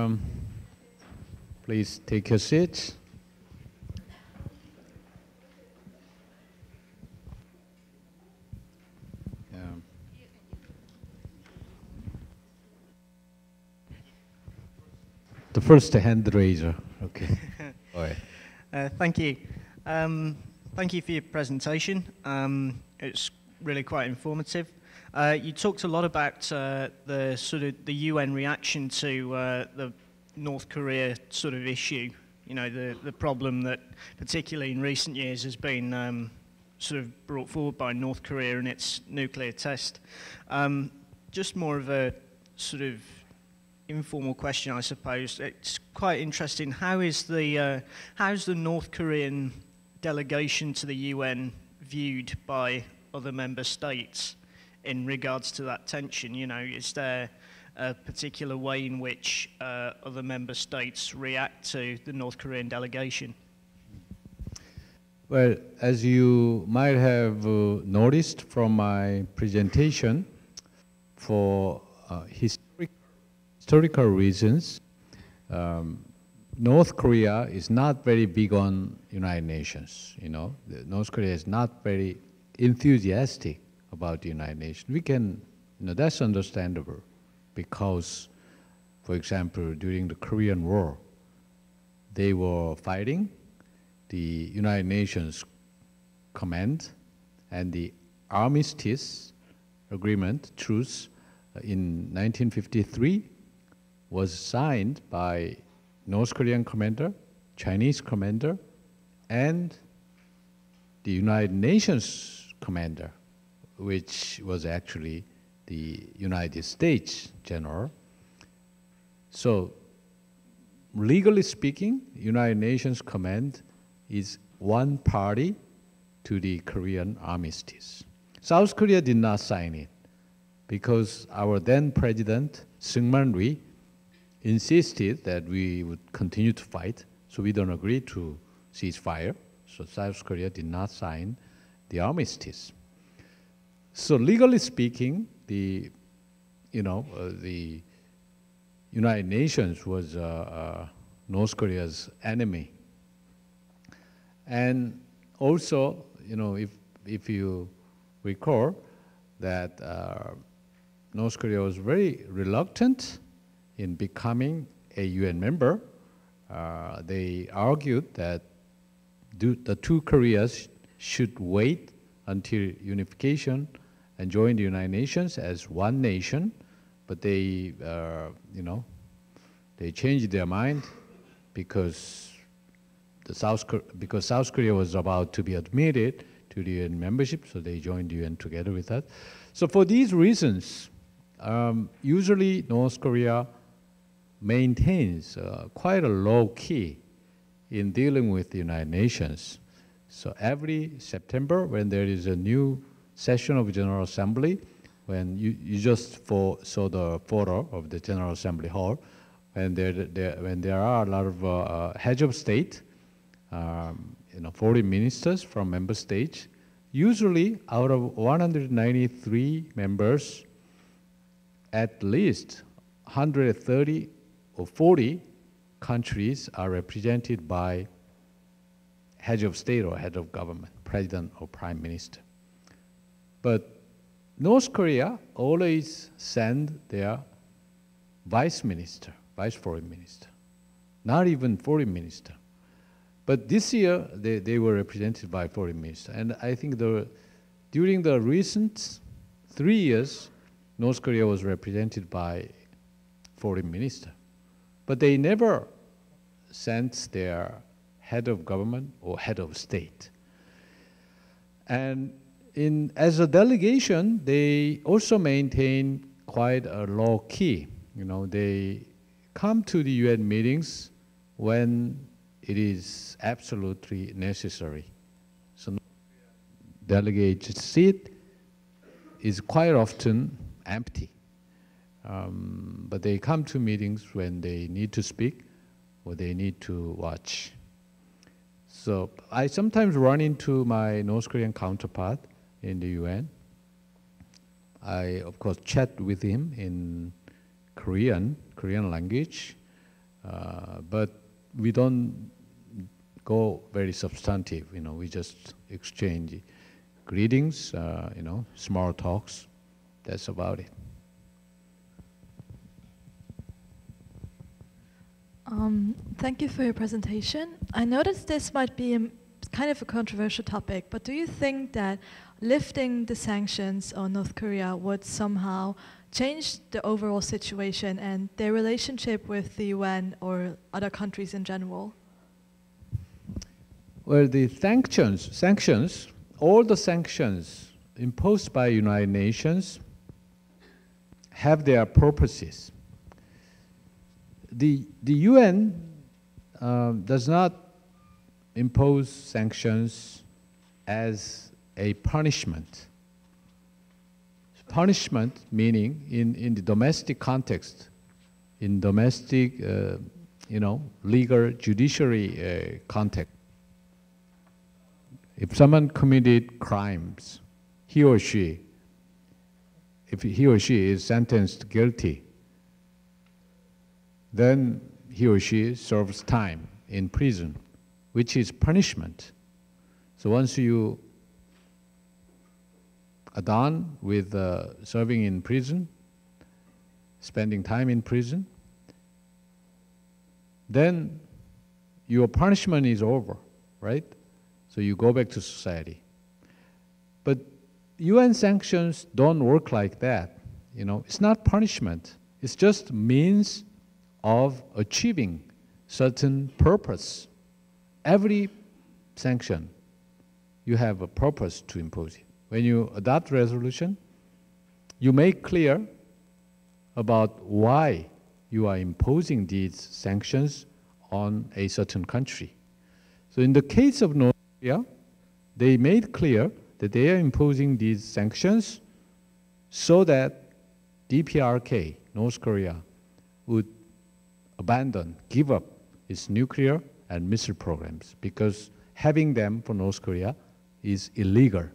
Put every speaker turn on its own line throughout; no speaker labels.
Um, please take your seats. Um, the first hand raiser. Okay. All right.
Uh, Thank you. Um, Thank you for your presentation. Um, It's really quite informative. Uh, You talked a lot about uh, the sort of the UN reaction to uh, the North Korea sort of issue, you know, the the problem that particularly in recent years has been um, sort of brought forward by North Korea and its nuclear test. Um, Just more of a sort of informal question, I suppose. It's quite interesting. How is the uh, how's the North Korean delegation to the UN viewed by other member states in regards to that tension? You know, is there a particular way in which uh, other member states react to the North Korean delegation?
Well, as you might have uh, noticed from my presentation, for uh, historic, historical reasons, um, North Korea is not very big on United Nations. You know, North Korea is not very enthusiastic about the United Nations. We can, you know, that's understandable, because, for example, during the Korean War, they were fighting the United Nations Command and the Armistice Agreement, truce, uh, in 1953 was signed by North Korean commander, Chinese commander, and the United Nations commander, which was actually the United States general. So legally speaking, United Nations Command is one party to the Korean armistice. South Korea did not sign it because our then president, Syngman Rhee, insisted that we would continue to fight, so we don't agree to ceasefire. So South Korea did not sign the armistice. So legally speaking, the you know uh, the United Nations was uh, uh, North Korea's enemy. And also, you know, if, if you recall that uh, North Korea was very reluctant in becoming a UN member, uh, they argued that do, the two Koreas should wait until unification and joined the United Nations as one nation, but they, uh, you know, they changed their mind because the South because South Korea was about to be admitted to the UN membership, so they joined the UN together with us. So for these reasons, um, usually North Korea maintains uh, quite a low key in dealing with the United Nations. So every September, when there is a new session of General Assembly, when you, you just for, saw the photo of the General Assembly Hall, when there, there, when there are a lot of uh, uh, heads of state, um, you know, foreign ministers from member states, usually out of 193 members, at least 130 or 40 countries are represented by head of state or head of government, president or prime minister. But North Korea always send their vice minister, vice foreign minister, not even foreign minister. But this year, they, they were represented by foreign minister. And I think the, during the recent three years, North Korea was represented by foreign minister. But they never sent their head of government or head of state. And in, as a delegation, they also maintain quite a low key. You know, they come to the UN meetings when it is absolutely necessary. So delegate's seat is quite often empty. Um, but they come to meetings when they need to speak or they need to watch. So I sometimes run into my North Korean counterpart in the UN. I, of course, chat with him in Korean, Korean language. Uh, but we don't go very substantive, you know, we just exchange greetings, uh, you know, small talks. That's about it.
Um, thank you for your presentation. I noticed this might be a, kind of a controversial topic, but do you think that lifting the sanctions on North Korea would somehow change the overall situation and their relationship with the UN or other countries in general?
Well, the sanctions, sanctions, all the sanctions imposed by United Nations have their purposes. The, the UN um, does not impose sanctions as a punishment punishment meaning in, in the domestic context, in domestic, uh, you know, legal judiciary uh, context. If someone committed crimes, he or she, if he or she is sentenced guilty, then he or she serves time in prison, which is punishment. So once you are done with uh, serving in prison, spending time in prison, then your punishment is over, right? So you go back to society. But UN sanctions don't work like that. You know, it's not punishment. It's just means of achieving certain purpose. Every sanction, you have a purpose to impose it when you adopt resolution, you make clear about why you are imposing these sanctions on a certain country. So in the case of North Korea, they made clear that they are imposing these sanctions so that DPRK, North Korea, would abandon, give up its nuclear and missile programs because having them for North Korea is illegal.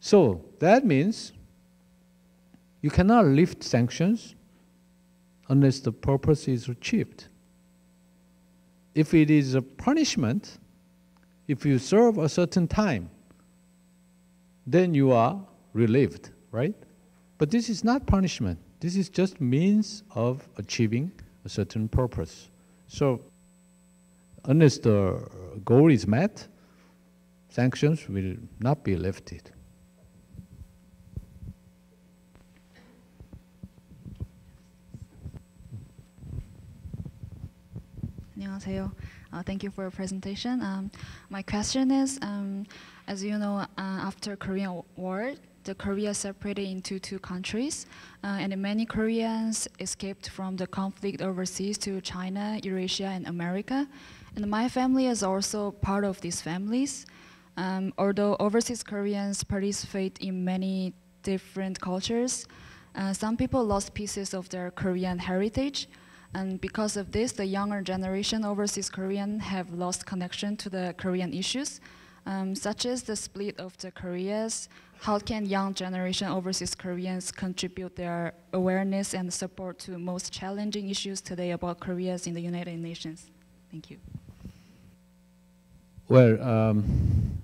So that means you cannot lift sanctions unless the purpose is achieved. If it is a punishment, if you serve a certain time, then you are relieved, right? But this is not punishment. This is just means of achieving a certain purpose. So unless the goal is met, sanctions will not be lifted.
안녕하세요. Uh, thank you for your presentation. Um, my question is, um, as you know, uh, after Korean War, the Korea separated into two countries, uh, and many Koreans escaped from the conflict overseas to China, Eurasia, and America. And my family is also part of these families. Um, although overseas Koreans participate in many different cultures, uh, some people lost pieces of their Korean heritage. And because of this, the younger generation overseas Korean have lost connection to the Korean issues, um, such as the split of the Koreas. How can young generation overseas Koreans contribute their awareness and support to most challenging issues today about Koreas in the United Nations? Thank you.
Well, um,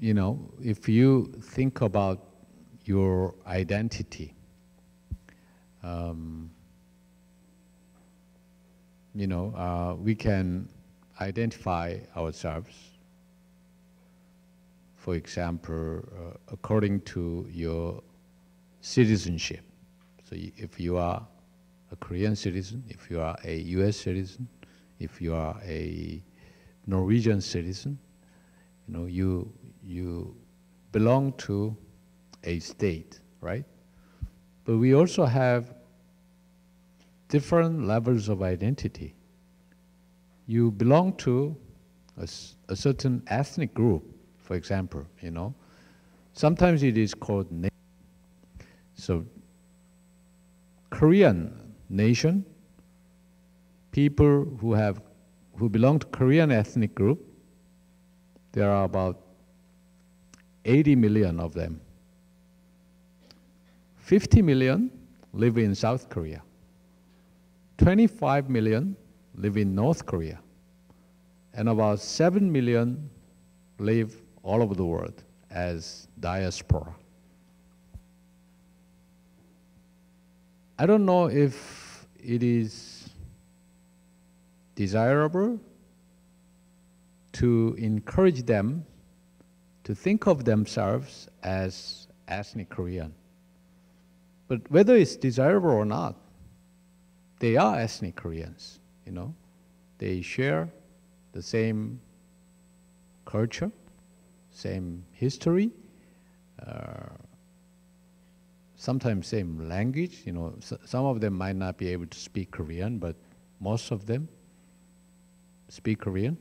you know, if you think about your identity, um, you know, uh, we can identify ourselves, for example, uh, according to your citizenship. So if you are a Korean citizen, if you are a US citizen, if you are a Norwegian citizen, you know, you, you belong to a state, right? But we also have different levels of identity. You belong to a, a certain ethnic group, for example, you know. Sometimes it is called nation. So Korean nation, people who have who belong to Korean ethnic group, there are about 80 million of them. 50 million live in South Korea. 25 million live in North Korea, and about 7 million live all over the world as diaspora. I don't know if it is desirable to encourage them to think of themselves as ethnic Korean. But whether it's desirable or not, they are ethnic Koreans, you know. They share the same culture, same history, uh, sometimes same language. You know, so some of them might not be able to speak Korean, but most of them speak Korean.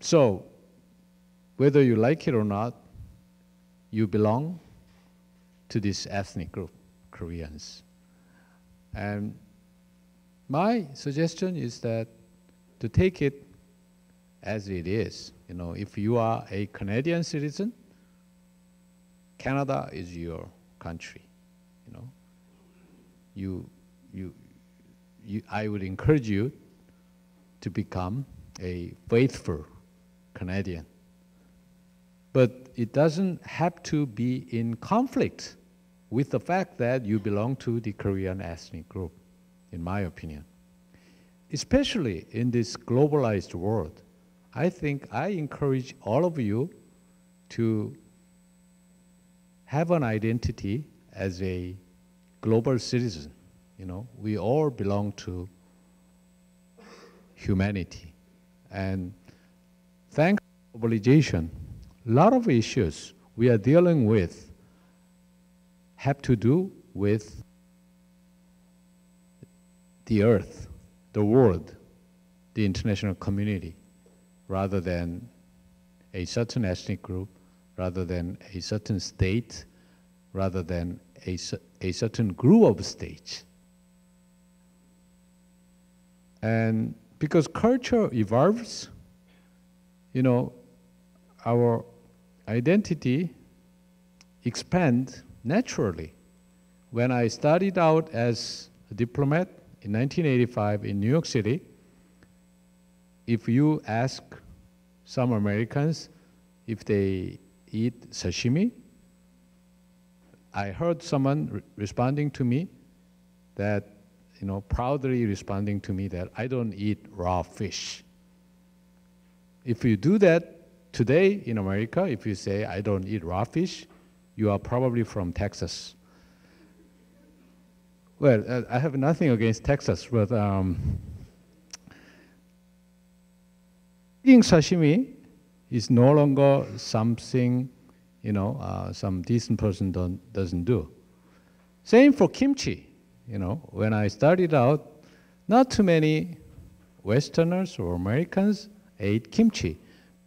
So, whether you like it or not, you belong to this ethnic group, Koreans. And my suggestion is that to take it as it is. You know, if you are a Canadian citizen, Canada is your country. You know, you, you, you, I would encourage you to become a faithful Canadian. But it doesn't have to be in conflict with the fact that you belong to the Korean ethnic group, in my opinion. Especially in this globalized world, I think I encourage all of you to have an identity as a global citizen. You know, we all belong to humanity. And thanks to globalization, a lot of issues we are dealing with have to do with the earth, the world, the international community, rather than a certain ethnic group, rather than a certain state, rather than a, a certain group of states. And because culture evolves, you know, our identity expand naturally. When I started out as a diplomat in 1985 in New York City, if you ask some Americans if they eat sashimi, I heard someone re responding to me that, you know, proudly responding to me that I don't eat raw fish. If you do that today in America, if you say, I don't eat raw fish, you are probably from Texas. Well, I have nothing against Texas, but um, eating sashimi is no longer something, you know, uh, some decent person don't, doesn't do. Same for kimchi. You know, when I started out, not too many Westerners or Americans ate kimchi.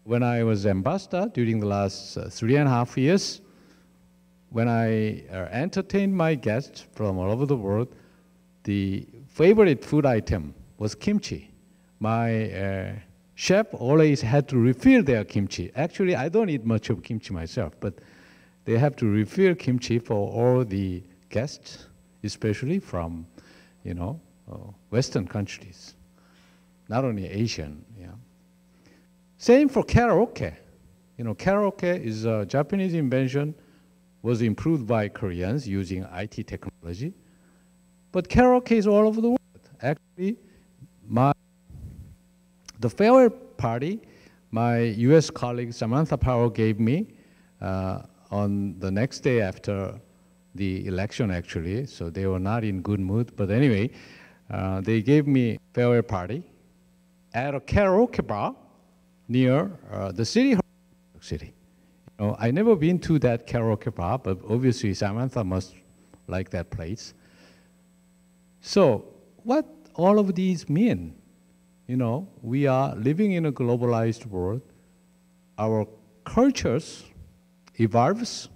When I was ambassador during the last uh, three and a half years, when I uh, entertained my guests from all over the world, the favorite food item was kimchi. My uh, chef always had to refill their kimchi. Actually, I don't eat much of kimchi myself, but they have to refill kimchi for all the guests, especially from, you know, uh, Western countries, not only Asian. Yeah. Same for karaoke. You know, karaoke is a Japanese invention, was improved by Koreans using IT technology. But karaoke is all over the world. Actually, my the farewell party, my U.S. colleague Samantha Power gave me uh, on the next day after the election, actually. So they were not in good mood. But anyway, uh, they gave me farewell party at a karaoke bar near uh, the city city. You know, I never been to that karaoke bar, but obviously Samantha must like that place. So what all of these mean? You know, we are living in a globalized world. Our cultures evolves,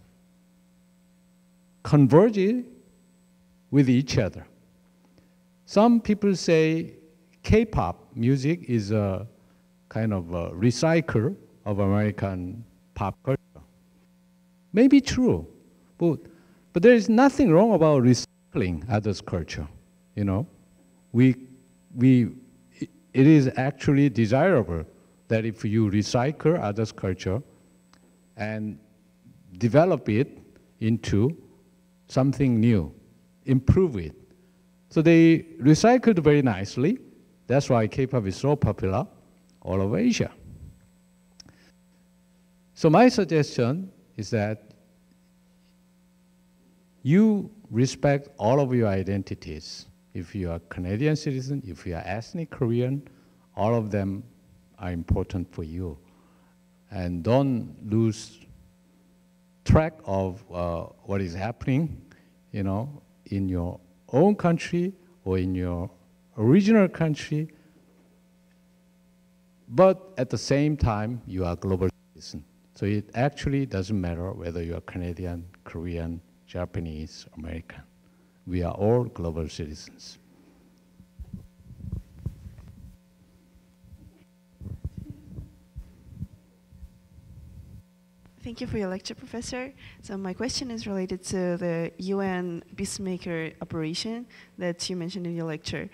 converge with each other. Some people say K-pop music is a kind of a recycle of American pop culture. Maybe true, but, but there is nothing wrong about recycling others' culture. You know, we we, it is actually desirable that if you recycle others' culture and develop it into something new, improve it. So they recycled very nicely. That's why K-pop is so popular all over Asia. So my suggestion is that you respect all of your identities. If you are Canadian citizen, if you are ethnic Korean, all of them are important for you. And don't lose track of uh, what is happening, you know, in your own country or in your original country. But at the same time, you are a global citizen. So it actually doesn't matter whether you are Canadian, Korean, Japanese, American. We are all global citizens.
Thank you for your lecture, Professor. So my question is related to the UN peacemaker operation that you mentioned in your lecture.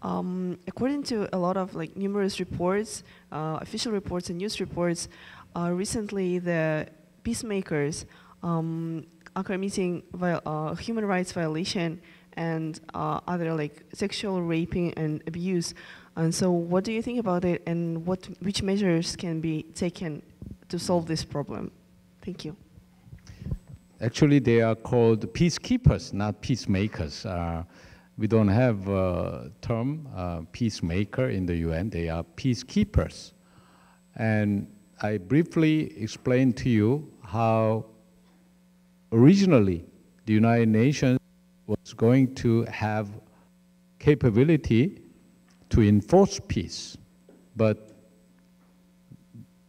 Um, according to a lot of like numerous reports, uh, official reports and news reports, uh, recently the peacemakers um, are committing uh, human rights violation and uh, other like sexual raping and abuse. And so what do you think about it and what, which measures can be taken to solve this problem? Thank you.
Actually, they are called peacekeepers, not peacemakers. Uh, we don't have a term uh, peacemaker in the UN. They are peacekeepers. And I briefly explained to you how originally the United Nations was going to have capability to enforce peace, but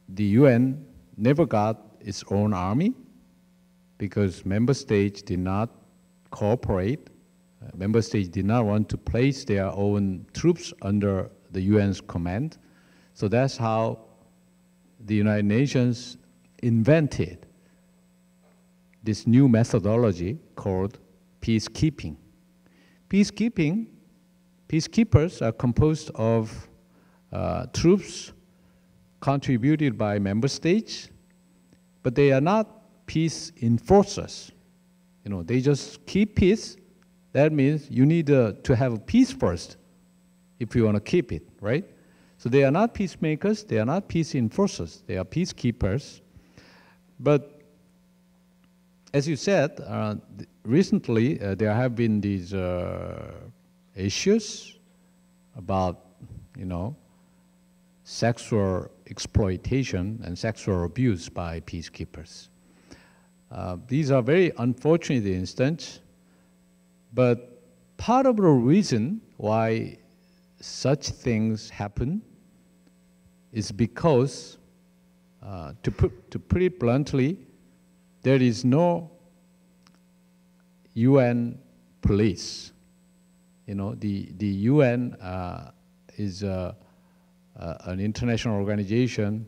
the UN never got its own army because member states did not cooperate. Uh, member states did not want to place their own troops under the UN's command. So that's how the United Nations invented this new methodology called peacekeeping. Peacekeeping, peacekeepers are composed of uh, troops contributed by member states but they are not peace enforcers. You know, they just keep peace. That means you need uh, to have peace first if you want to keep it, right? So they are not peacemakers, they are not peace enforcers, they are peacekeepers. But as you said, uh, recently uh, there have been these uh, issues about, you know, sexual exploitation and sexual abuse by peacekeepers. Uh, these are very unfortunate instances, but part of the reason why such things happen is because, uh, to, put, to put it bluntly, there is no UN police. You know, the, the UN uh, is uh, uh, an international organization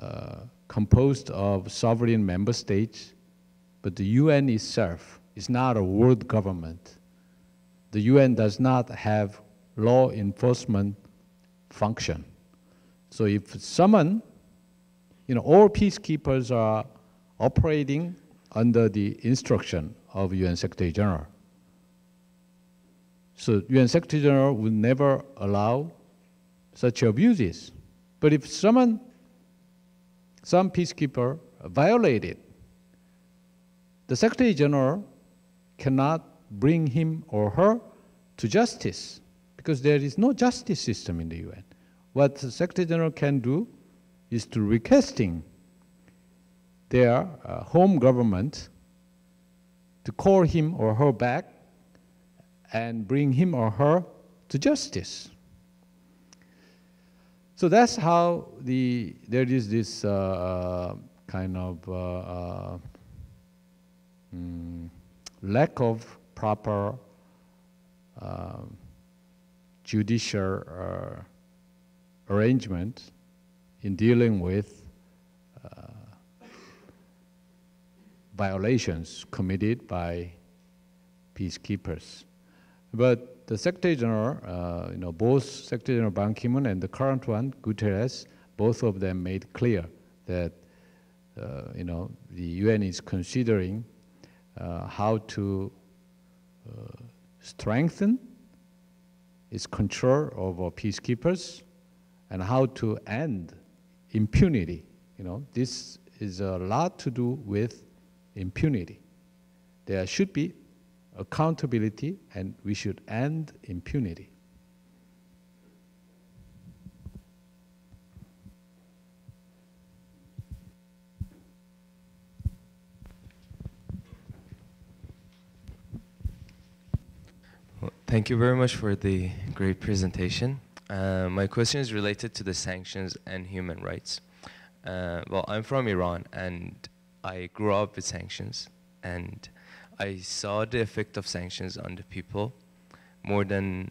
uh, composed of sovereign member states, but the UN itself is not a world government. The UN does not have law enforcement function. So if someone, you know, all peacekeepers are operating under the instruction of UN Secretary General. So UN Secretary General would never allow such abuses. But if someone, some peacekeeper violated, the Secretary General cannot bring him or her to justice because there is no justice system in the UN. What the Secretary General can do is to requesting their uh, home government to call him or her back and bring him or her to justice. So that's how the there is this uh, uh kind of uh, uh, mm, lack of proper uh, judicial arrangement in dealing with violations committed by peacekeepers. But the Secretary General, uh, you know, both Secretary General Ban Ki-moon and the current one, Guterres, both of them made clear that, uh, you know, the UN is considering uh, how to uh, strengthen its control over peacekeepers and how to end impunity. You know, this is a lot to do with impunity. There should be accountability and we should end impunity.
Thank you very much for the great presentation. Uh, my question is related to the sanctions and human rights. Uh, well, I'm from Iran and I grew up with sanctions and I saw the effect of sanctions on the people more than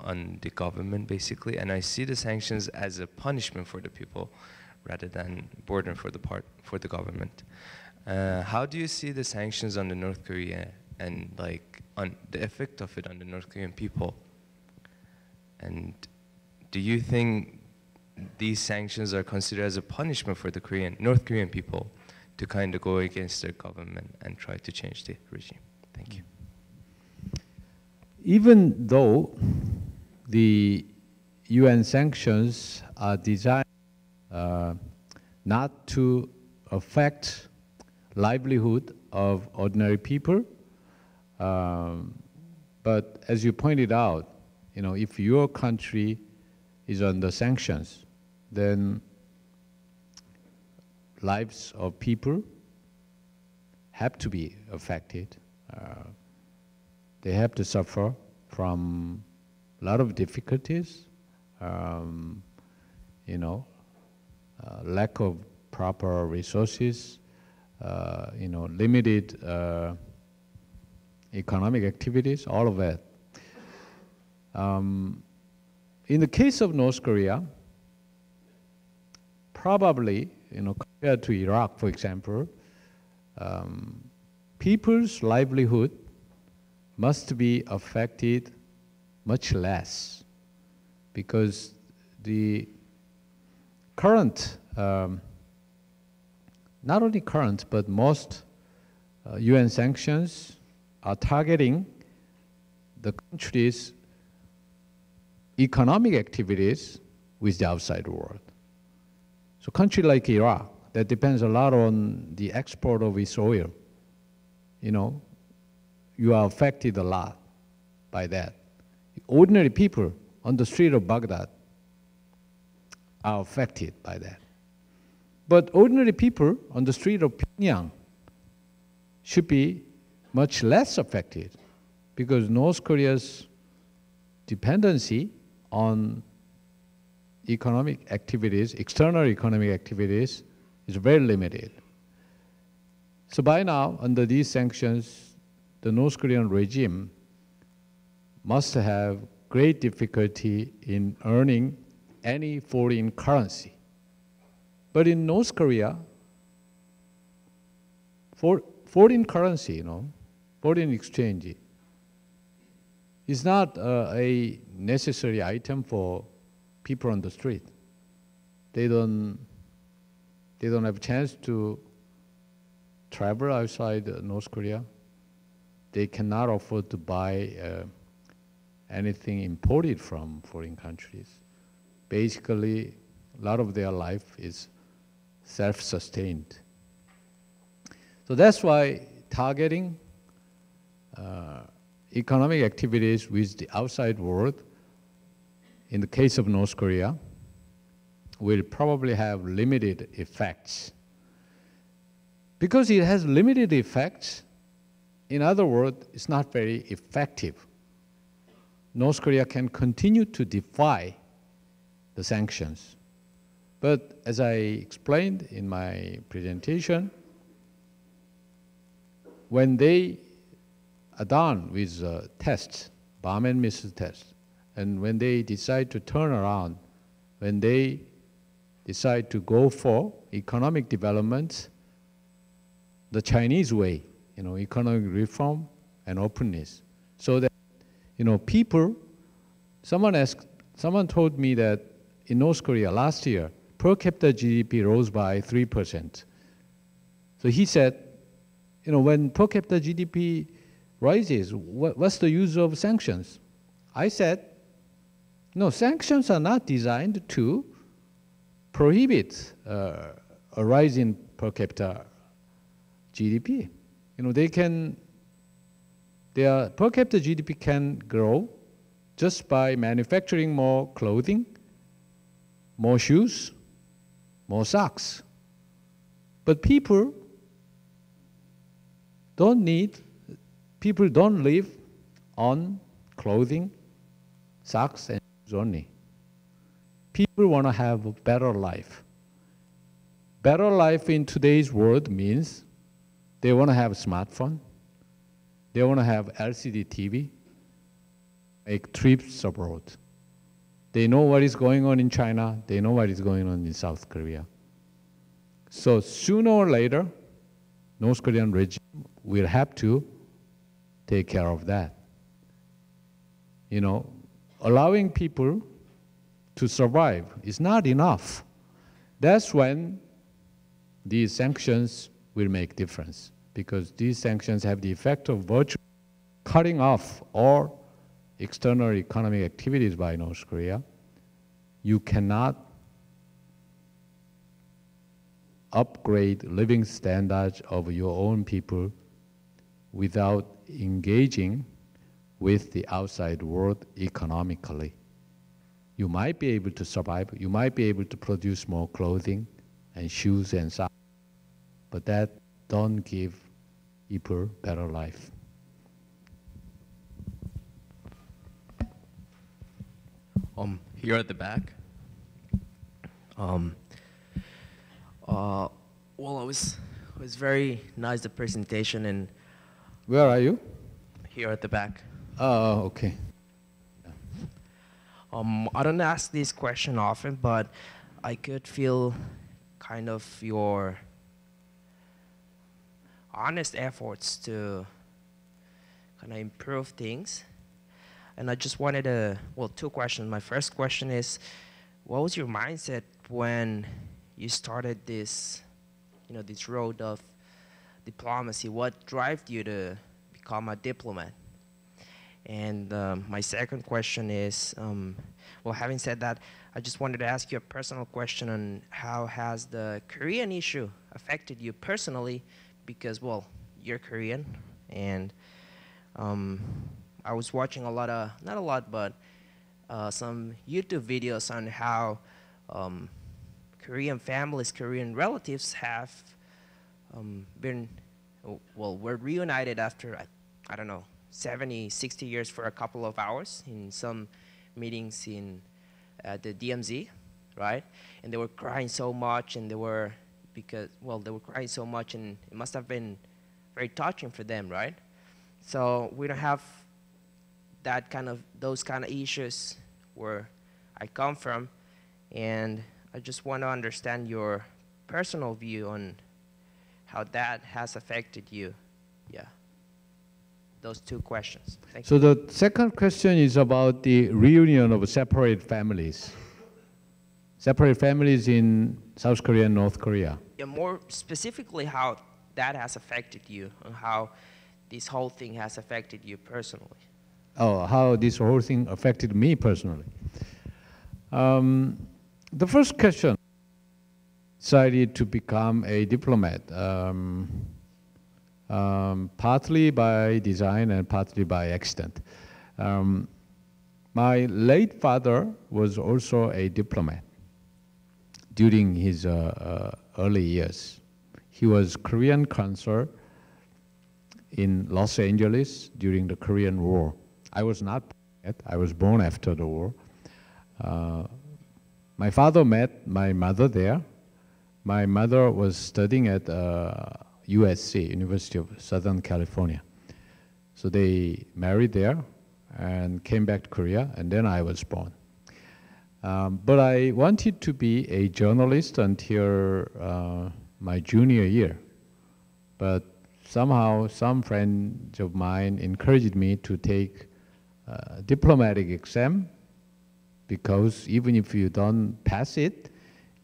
on the government basically and I see the sanctions as a punishment for the people rather than burden for the part for the government. Uh, how do you see the sanctions on the North Korea and like on the effect of it on the North Korean people? And do you think these sanctions are considered as a punishment for the Korean North Korean people to kind of go against their government and try to change the regime? Thank you.
Even though the UN sanctions are designed uh, not to affect livelihood of ordinary people, um, but as you pointed out, you know, if your country is under sanctions, then lives of people have to be affected. Uh, they have to suffer from a lot of difficulties, um, you know, uh, lack of proper resources, uh, you know, limited uh, economic activities, all of that. Um, in the case of North Korea, probably, you know, compared to Iraq, for example, um, people's livelihood must be affected much less because the current, um, not only current, but most uh, UN sanctions are targeting the country's economic activities with the outside world. So country like Iraq, that depends a lot on the export of its oil, you know, you are affected a lot by that. Ordinary people on the street of Baghdad are affected by that. But ordinary people on the street of Pyongyang should be much less affected because North Korea's dependency on economic activities, external economic activities, is very limited. So by now, under these sanctions, the North Korean regime must have great difficulty in earning any foreign currency. But in North Korea, for foreign currency, you know, foreign exchange is not uh, a necessary item for people on the street. They don't, they don't have a chance to travel outside uh, North Korea. They cannot afford to buy uh, anything imported from foreign countries. Basically, a lot of their life is self-sustained. So that's why targeting uh, economic activities with the outside world, in the case of North Korea, will probably have limited effects. Because it has limited effects, in other words, it's not very effective. North Korea can continue to defy the sanctions. But as I explained in my presentation, when they are done with uh, tests, bomb and missile tests, and when they decide to turn around, when they decide to go for economic development, the Chinese way, you know, economic reform and openness, so that You know, people, someone asked, someone told me that in North Korea last year, per capita GDP rose by 3%. So he said, you know, when per capita GDP rises, what, what's the use of sanctions? I said, no, sanctions are not designed to prohibit uh, a rise in per capita GDP. You know, they can, their per capita GDP can grow just by manufacturing more clothing, more shoes, more socks. But people don't need, people don't live on clothing, socks, and only. People want to have a better life. Better life in today's world means they want to have a smartphone, they want to have LCD TV, make trips abroad. They know what is going on in China, they know what is going on in South Korea. So sooner or later, North Korean regime will have to take care of that. You know, allowing people to survive is not enough. That's when these sanctions will make difference because these sanctions have the effect of virtually cutting off all external economic activities by North Korea. You cannot upgrade living standards of your own people without engaging with the outside world economically. You might be able to survive, you might be able to produce more clothing and shoes and so but that don't give people better life.
Um, here at the back. Um, uh, well, it was it was very nice the presentation and
Where are you?
here at the back.
Oh, okay.
Um, I don't ask this question often, but I could feel kind of your honest efforts to kind of improve things. And I just wanted to, well, two questions. My first question is, what was your mindset when you started this, you know, this road of diplomacy? What drove you to become a diplomat? And um, my second question is, um, well, having said that, I just wanted to ask you a personal question on how has the Korean issue affected you personally? Because, well, you're Korean, and um, I was watching a lot of, not a lot, but uh, some YouTube videos on how um, Korean families, Korean relatives have um, been, well, were reunited after, I, I don't know, 70, 60 years for a couple of hours in some meetings in uh, the DMZ, right? And they were crying so much, and they were because well, they were crying so much, and it must have been very touching for them, right? So we don't have that kind of those kind of issues where I come from, and I just want to understand your personal view on how that has affected you. Yeah those two questions. Thank
so
you.
the second question is about the reunion of separate families. Separate families in South Korea and North Korea.
Yeah, more specifically how that has affected you and how this whole thing has affected you personally.
Oh, how this whole thing affected me personally. Um, the first question, decided to become a diplomat. Um, um, partly by design and partly by accident. Um, my late father was also a diplomat during his uh, uh, early years. He was Korean consul in Los Angeles during the Korean War. I was not yet. I was born after the war. Uh, my father met my mother there. My mother was studying at uh, USC, University of Southern California. So they married there and came back to Korea, and then I was born. Um, but I wanted to be a journalist until uh, my junior year. But somehow, some friends of mine encouraged me to take uh, diplomatic exam because even if you don't pass it,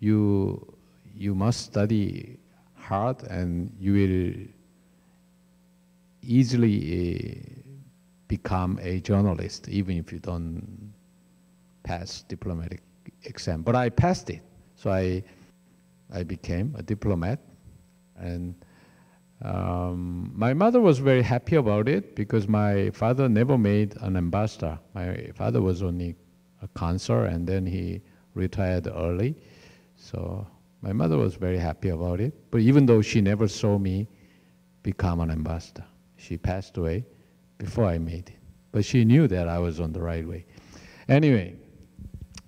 you you must study hard and you will easily uh, become a journalist even if you don't pass diplomatic exam. But I passed it, so I I became a diplomat, and um, my mother was very happy about it because my father never made an ambassador. My father was only a consul, and then he retired early. So my mother was very happy about it. But even though she never saw me become an ambassador, she passed away before I made it. But she knew that I was on the right way. Anyway,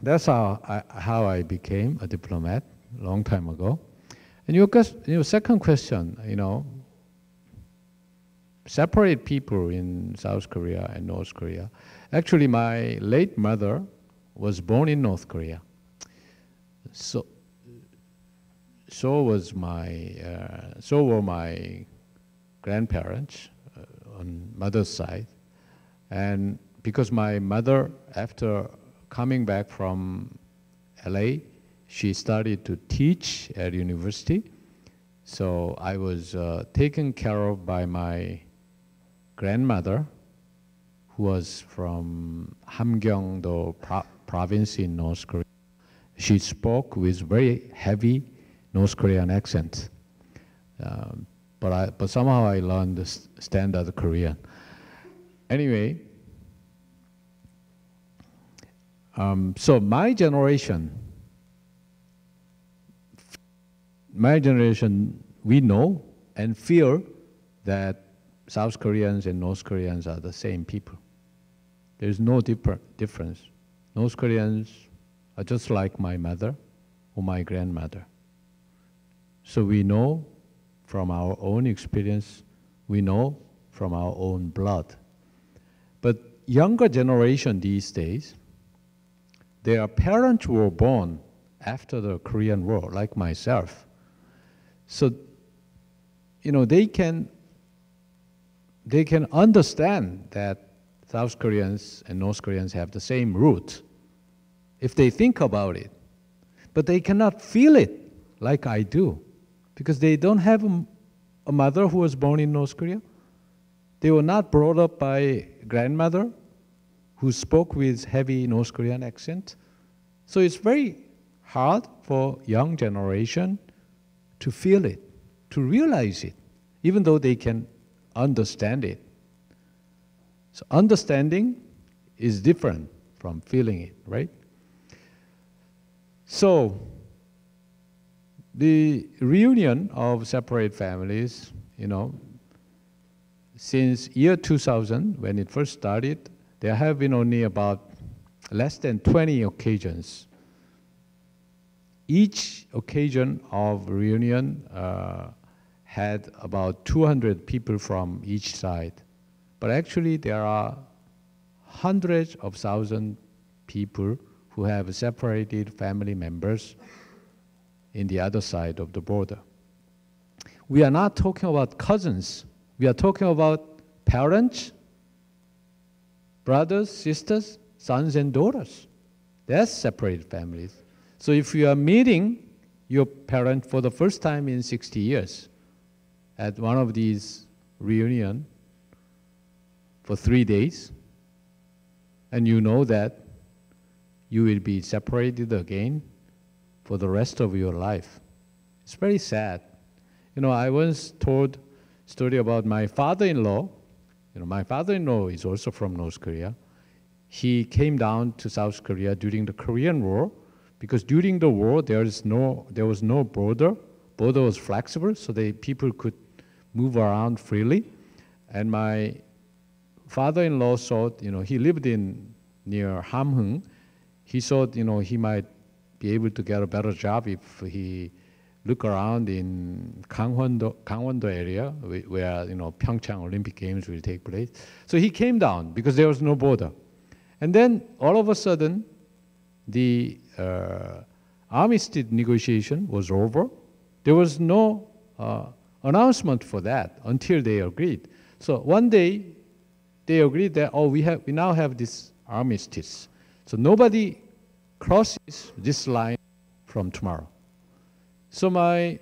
that's how I, how I became a diplomat a long time ago. And your, your second question, you know, separate people in South Korea and North Korea. Actually, my late mother was born in North Korea. So, so was my, uh, so were my grandparents uh, on mother's side. And because my mother, after coming back from LA, she started to teach at university. So I was uh, taken care of by my grandmother, who was from Hamgyongdo pro province in North Korea. She spoke with very heavy North Korean accent. Um, but, I, but somehow I learned the standard Korean. Anyway, um, so my generation, my generation, we know and feel that South Koreans and North Koreans are the same people. There's no differ difference. North Koreans are just like my mother or my grandmother. So we know from our own experience, we know from our own blood. But younger generation these days, their parents were born after the Korean War, like myself. So, you know, they can they can understand that South Koreans and North Koreans have the same root if they think about it. But they cannot feel it like I do because they don't have a, mother who was born in North Korea. They were not brought up by a grandmother who spoke with heavy North Korean accent. So it's very hard for young generation to feel it, to realize it, even though they can understand it. So understanding is different from feeling it, right? So the reunion of separate families, you know, since year 2000, when it first started, there have been only about less than 20 occasions. Each occasion of reunion uh, had about 200 people from each side. But actually, there are hundreds of thousands people who have separated family members in the other side of the border. We are not talking about cousins. We are talking about parents, brothers, sisters, sons, and daughters. That's separated families. So if you are meeting your parent for the first time in 60 years, at one of these reunion for three days, and you know that you will be separated again for the rest of your life. It's very sad. You know, I once told story about my father-in-law. You know, my father-in-law is also from North Korea. He came down to South Korea during the Korean War because during the war there is no there was no border. Border was flexible, so the people could move around freely. And my father-in-law thought, you know, he lived in near Hamhung. He thought, you know, he might be able to get a better job if he look around in Gangwon-do, Gangwon-do area where, you know, Pyeongchang Olympic Games will take place. So he came down because there was no border. And then all of a sudden, the uh, armistice negotiation was over. There was no uh, announcement for that until they agreed. So one day, they agreed that, oh, we, have, we now have this armistice. So nobody crosses this line from tomorrow. So my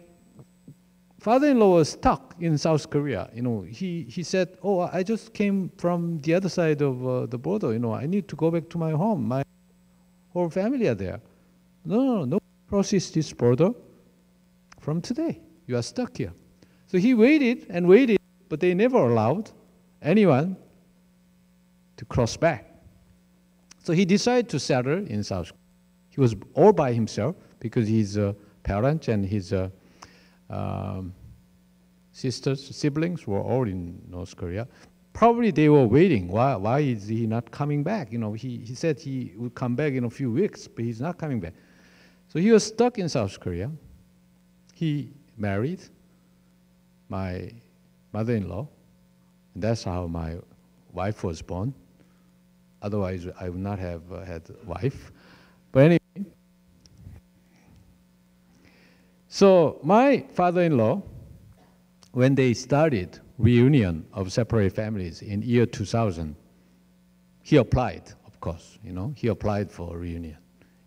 father-in-law was stuck in South Korea. You know, he, he said, oh, I just came from the other side of uh, the border. You know, I need to go back to my home. My whole family are there. No, no, no, crosses this border from today. You are stuck here. So he waited and waited, but they never allowed anyone to cross back. So he decided to settle in South. He was all by himself because his uh, parents and his uh, um, sisters, siblings were all in North Korea. Probably they were waiting. Why, why is he not coming back? You know, he, he said he would come back in a few weeks, but he's not coming back. So he was stuck in South Korea. He married my mother-in-law, and that's how my wife was born. Otherwise, I would not have uh, had a wife. But anyway, so my father-in-law, when they started reunion of separate families in year 2000, he applied, of course, you know, he applied for reunion.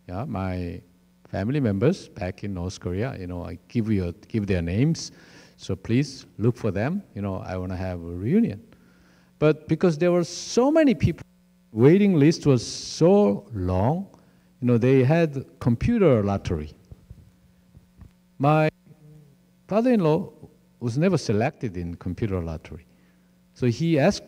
Yeah, my family members back in North Korea, you know, I give you give their names, so please look for them. You know, I want to have a reunion. But because there were so many people waiting list was so long. You know, they had computer lottery. My father-in-law was never selected in computer lottery. So he asked,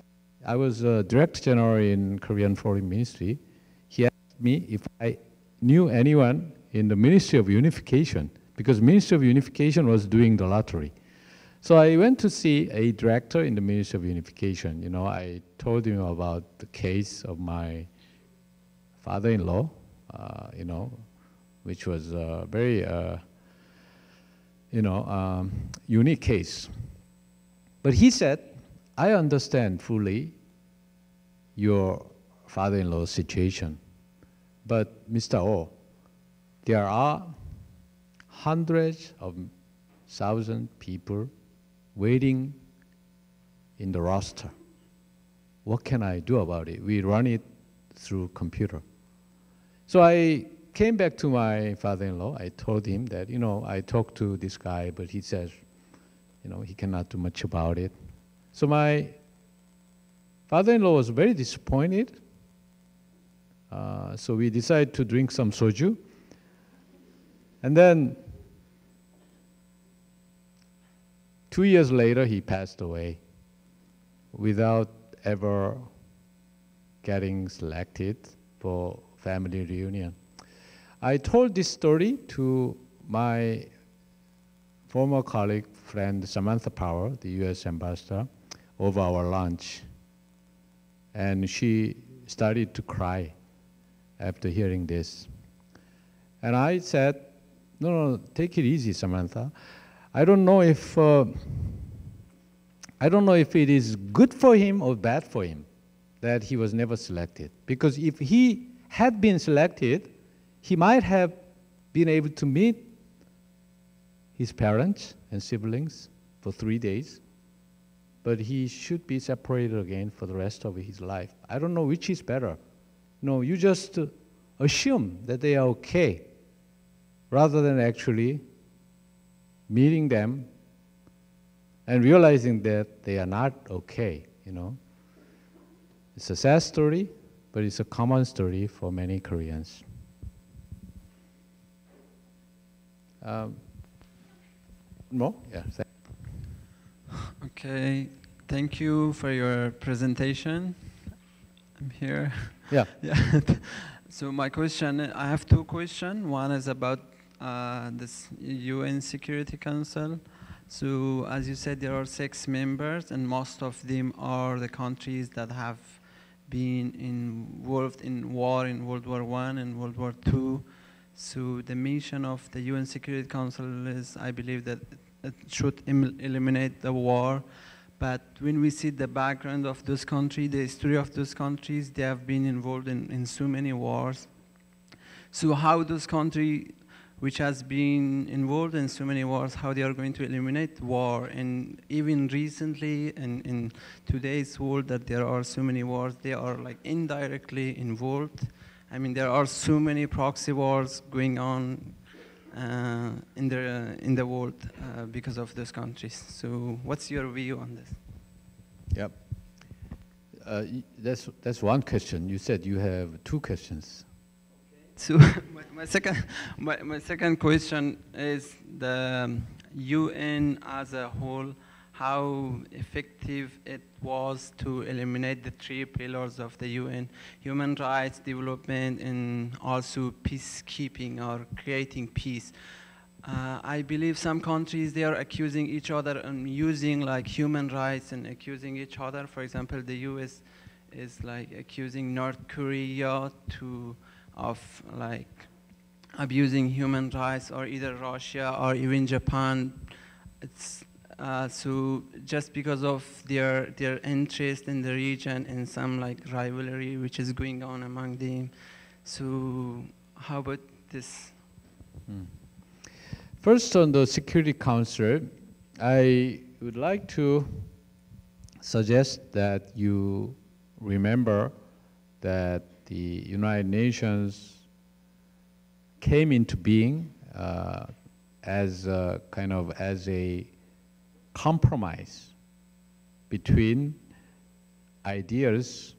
I was a director general in Korean Foreign Ministry. He asked me if I knew anyone in the Ministry of Unification, because Ministry of Unification was doing the lottery. So I went to see a director in the Ministry of Unification. You know, I told him about the case of my father-in-law, uh, you know, which was a very, uh, you know, um, unique case. But he said, I understand fully your father-in-law's situation. But Mr. O, there are hundreds of thousand people waiting in the roster. What can I do about it? We run it through computer. So I came back to my father-in-law. I told him that, you know, I talked to this guy, but he says, you know, he cannot do much about it. So my father-in-law was very disappointed. Uh, so we decided to drink some soju. And then Two years later, he passed away without ever getting selected for family reunion. I told this story to my former colleague, friend Samantha Power, the US ambassador, over our lunch. And she started to cry after hearing this. And I said, no, no, take it easy, Samantha. I don't know if uh, I don't know if it is good for him or bad for him that he was never selected. Because if he had been selected, he might have been able to meet his parents and siblings for three days, but he should be separated again for the rest of his life. I don't know which is better. No, you just assume that they are okay rather than actually meeting them and realizing that they are not okay, you know. It's a sad story, but it's a common story for many Koreans. Um, more? Yeah.
Okay, thank you for your presentation. I'm here.
Yeah.
yeah. so my question, I have two questions. One is about uh, this UN Security Council. So as you said, there are six members and most of them are the countries that have been involved in war in World War One and World War Two. So the mission of the UN Security Council is, I believe, that it should eliminate the war. But when we see the background of those countries, the history of those countries, they have been involved in, in so many wars. So how those countries which has been involved in so many wars, how they are going to eliminate war. And even recently, in, in today's world, that there are so many wars, they are like indirectly involved. I mean, there are so many proxy wars going on uh, in the in the world uh, because of those countries. So, what's your view on this?
Yep. Uh, that's that's one question. You said you have two questions.
So my, my, second my, my second question is the UN as a whole how effective it was to eliminate the three pillars of the UN, human rights, development, and also peacekeeping or creating peace. Uh, I believe some countries, they are accusing each other and using like human rights and accusing each other. For example, the US is like accusing North Korea to, of like abusing human rights or either Russia or even Japan. It's uh, so just because of their their interest in the region and some like rivalry which is going on among them. So how about this?
Hmm. First, on the Security Council, I would like to suggest that you remember that the United Nations came into being uh, as kind of as a compromise between ideas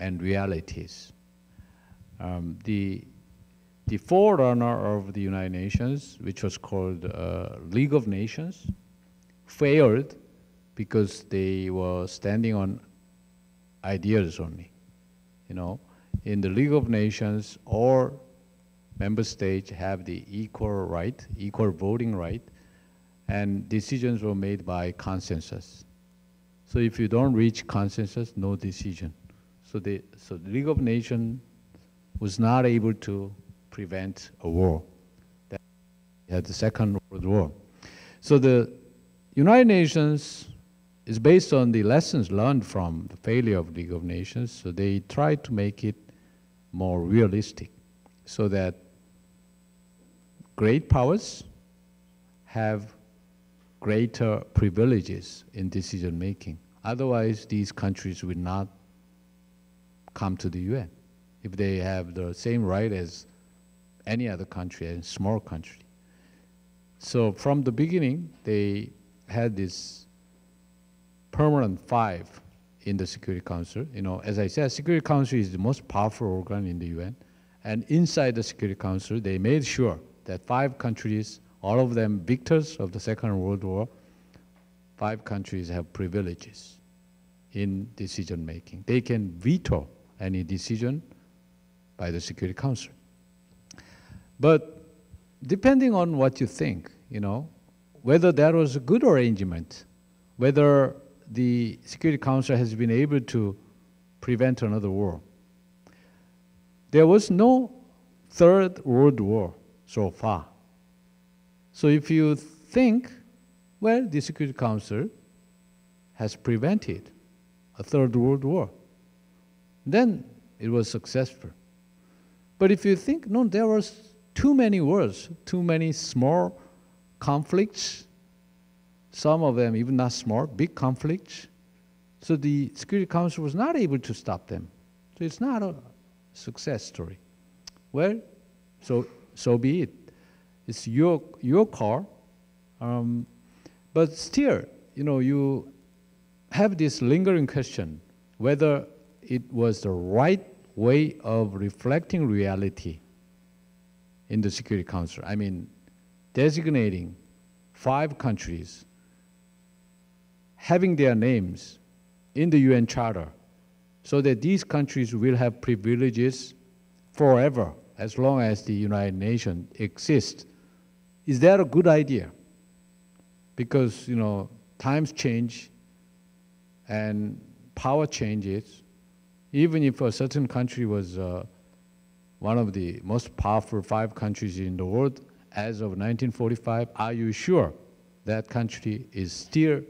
and realities. Um, the, the forerunner of the United Nations, which was called uh, League of Nations, failed because they were standing on ideas only. You know, in the League of Nations, all member states have the equal right, equal voting right, and decisions were made by consensus. So if you don't reach consensus, no decision. So the, so the League of Nations was not able to prevent a war. That had the Second World War. So the United Nations is based on the lessons learned from the failure of League of Nations. So they tried to make it more realistic so that great powers have greater privileges in decision making. Otherwise, these countries would not come to the UN if they have the same right as any other country, a small country. So from the beginning, they had this permanent five in the Security Council. You know, as I said, Security Council is the most powerful organ in the UN. And inside the Security Council, they made sure that five countries all of them victors of the Second World War, five countries have privileges in decision making. They can veto any decision by the Security Council. But depending on what you think, you know, whether that was a good arrangement, whether the Security Council has been able to prevent another war. There was no third world war so far. So if you think, well, the Security Council has prevented a third world war, then it was successful. But if you think, no, there was too many wars, too many small conflicts, some of them even not small, big conflicts. So the Security Council was not able to stop them. So it's not a success story. Well, so so be it. It's your, your car. Um, but still, you know, you have this lingering question whether it was the right way of reflecting reality in the Security Council. I mean, designating five countries, having their names in the UN Charter, so that these countries will have privileges forever as long as the United Nations exists. Is that a good idea? Because, you know, times change and power changes. Even if a certain country was uh, one of the most powerful five countries in the world as of 1945, are you sure that country is still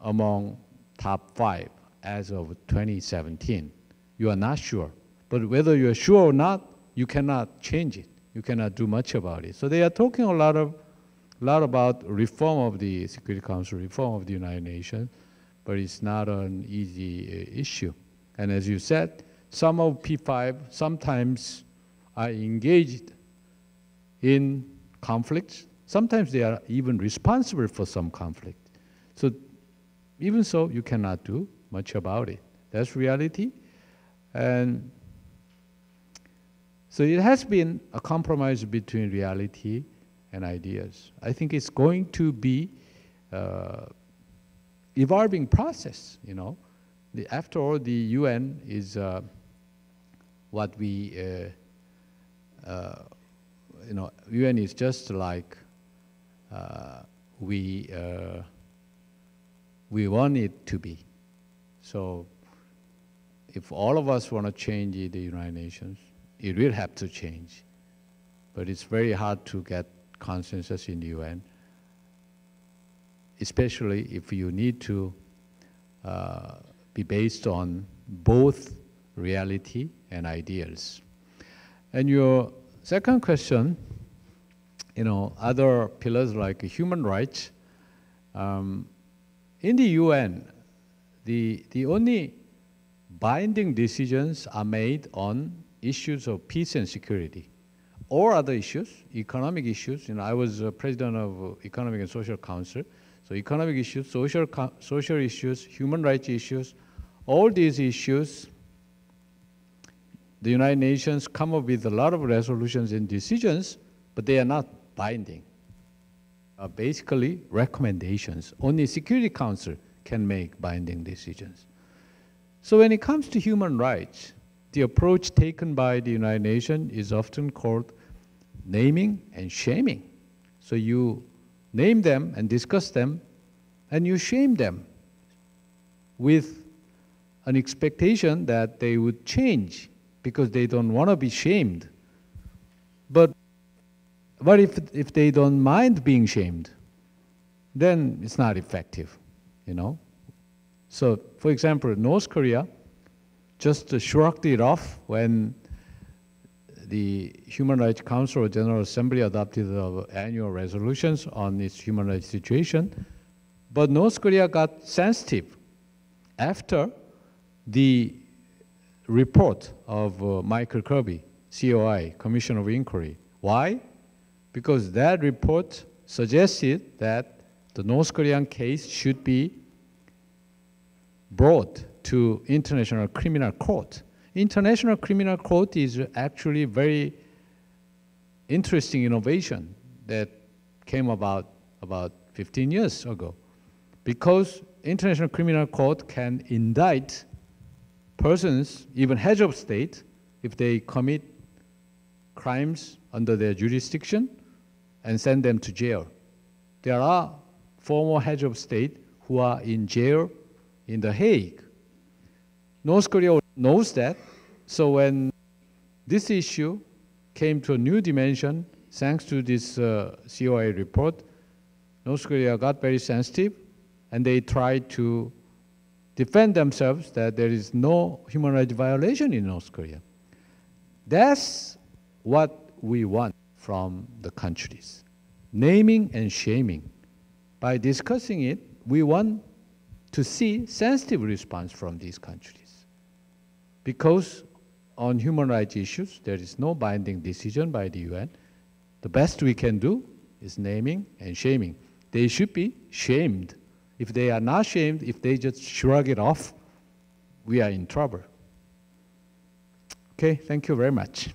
among top five as of 2017? You are not sure. But whether you're sure or not, you cannot change it. You cannot do much about it. So they are talking a lot of, lot about reform of the Security Council, reform of the United Nations, but it's not an easy uh, issue. And as you said, some of P5 sometimes are engaged in conflicts. Sometimes they are even responsible for some conflict. So even so, you cannot do much about it. That's reality. And so it has been a compromise between reality and ideas. I think it's going to be uh, evolving process, you know. The, after all, the UN is uh, what we, uh, uh you know, UN is just like uh, we, uh, we want it to be. So if all of us want to change the United Nations, it will have to change. But it's very hard to get consensus in the UN, especially if you need to uh, be based on both reality and ideals. And your second question, you know, other pillars like human rights, um, in the UN, the, the only binding decisions are made on issues of peace and security or other issues, economic issues. You know, I was uh, president of uh, Economic and Social Council. So economic issues, social, social issues, human rights issues, all these issues, the United Nations come up with a lot of resolutions and decisions, but they are not binding. Uh, basically, recommendations. Only Security Council can make binding decisions. So when it comes to human rights, the approach taken by the United Nations is often called naming and shaming. So you name them and discuss them, and you shame them with an expectation that they would change because they don't want to be shamed. But what if, if they don't mind being shamed? Then it's not effective, you know? So, for example, North Korea just shrugged it off when the Human Rights Council or General Assembly adopted the annual resolutions on its human rights situation. But North Korea got sensitive after the report of uh, Michael Kirby, COI, Commission of Inquiry. Why? Because that report suggested that the North Korean case should be brought to International Criminal Court. International Criminal Court is actually very interesting innovation that came about about 15 years ago because International Criminal Court can indict persons, even heads of state, if they commit crimes under their jurisdiction and send them to jail. There are former heads of state who are in jail in The Hague. North Korea knows that, so when this issue came to a new dimension, thanks to this uh, COI report, North Korea got very sensitive and they tried to defend themselves that there is no human rights violation in North Korea. That's what we want from the countries. Naming and shaming. By discussing it, we want to see sensitive response from these countries. Because on human rights issues, there is no binding decision by the UN. The best we can do is naming and shaming. They should be shamed. If they are not shamed, if they just shrug it off, we are in trouble. Okay, thank you very much.